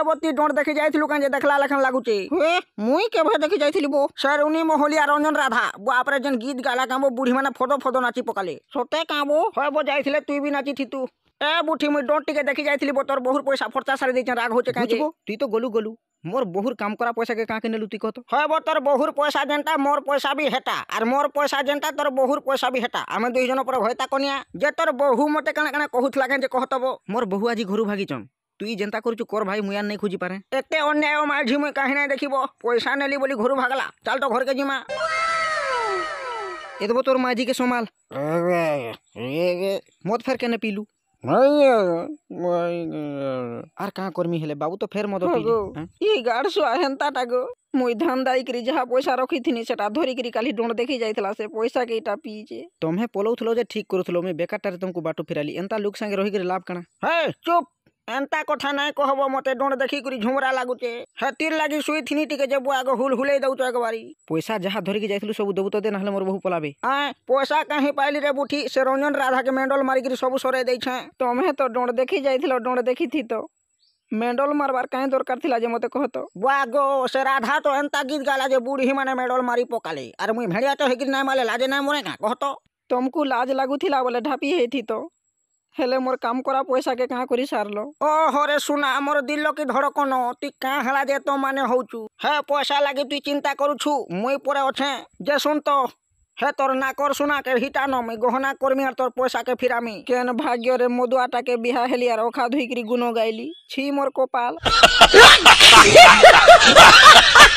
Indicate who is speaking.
Speaker 1: ପରବର୍ତ୍ତୀ ଡଣ ଦେଖି ଯାଇଥିଲୁ କାଁ ଯେ ଦେଖିଲା ଲେଖାଁ ଲାଗୁଛି ମୁଇଁ କେବେ ଦେଖି ଯାଇଥିଲି ବୋ ସାର୍ ଉନି ମହଲିଆ ରଞ୍ଜନ ରାଧା ବାପରେ ଯେନ୍ ଗୀତ ଗାଲା କାଁ ବୋ ବୁଢ଼ୀମାନେ ଫଦ ଫଦ ନାଚି ପକାଲେ ସତେ କାଁ ବୋ ହଏ ବୋ ଯାଇଥିଲେ ତୁଇ ବି ନାଚିଥିତୁ ଏ ବୁଠି ମୁଇଁ ଡଣ ଟିକେ ଦେଖି ଯାଇଥିଲି ବୋ ତୋର ବହୁତ ପଇସା ଫର୍ଚା ସାରି ଦେଇଛେ ରାଗ ହଉଛେ କାଁ ଯିବୁ
Speaker 2: ତୁଇ ତ ଗଲୁ ଗଲୁ মোর বহুর কাম করা পয়সাকে কাঁকে নেলু তুই কত
Speaker 1: হয় বো তোর বহুর পয়সা যেটা মোর পয়সা বি হেটা আর মোর পয়সা যেটা তোর বহুর পয়সা বি হেটা আমি দুইজন পরে হয়তা কনিয়া যে তোর বহু মতে କାଣା কেন কহুতলা কেন যে কহতব
Speaker 2: মোর বহু ଆଜି ଘରୁ ଭାଗିଛନ୍ तु जेनता करुचु कर भाई मुआर नहीं खोजी पारे
Speaker 1: एत अन्याय माझी मुई कहीं ना देखो पैसा नेली बोली घर भागला चल तो घर के जीमा
Speaker 2: एतब तोर माझी के संभाल मत फेर कने पीलु आर कहाँ कर्मी हेले बाबू तो फेर मद हाँ? गाड़ मुई धान दाई करी जहा पैसा रखी थी सेटा धरी करी काली डोंड देखी जाई से पैसा के इटा पीजे तमे पलोथलो जे ठीक करथलो मे बेकाटारे तुमको बाटू फिराली एंता लुक संगे रही करी लाभ कणा
Speaker 1: हे चुप एंता कथा ना कहब मत डोड देखी झुमरा लगुचे हेतिर लगे सुई थी जब आग हूल हूल दौ एक बारी
Speaker 2: पैसा जहाँ धरिकी जाइलु सब देव तेज ना मोर बो पला
Speaker 1: आए पैसा कहीं पाली रे बुठी से रंजन राधा के मेडल मारिकी सब सर दे
Speaker 2: तुम्हें तो डोड देखी जाइ डोड देखी थी तो मेडल मारवार कहीं दरकार थिला जे कह तो
Speaker 1: वागो से राधा तो एंता गीत गाला जे बुढ़ी माने मेडल मारी पकाले आर मुई भेड़िया तो हेकि ना माले लाजे ना मोरे का कह तो
Speaker 2: तुमको लाज लागू थिला बोले ढापी है थी तो ହେଲେ ମୋର କାମ କରା ପଇସାକେ କାଁ କରି ସାରଲ
Speaker 1: ଓହୋରେ ସୁନା ଆମର ଦିଲ କି ଧଡ଼କନ ତୁଇ କାଁ ହେଲା ଯେ ତ ମାନେ ହଉଛୁ ହେ ପଇସା ଲାଗି ତୁଇ ଚିନ୍ତା କରୁଛୁ ମୁଇଁ ପରେ ଅଛେ ଯେ ଶୁନ୍ ତ ହେ ତୋର ନା କର ସୁନା କେ ହିଟା ନ ମୁଇଁ ଗହନା କରମି ଆର୍ ତୋର ପଇସା କେ ଫିରାମି
Speaker 2: କେନ୍ ଭାଗ୍ୟରେ ମଦୁଆଟାକେ ବିହା ହେଲି ଆର୍ ଅଖା ଧୁଇକିରି ଗୁଣ ଗାଇଲି ଛି
Speaker 1: ମୋର
Speaker 2: କପାଲ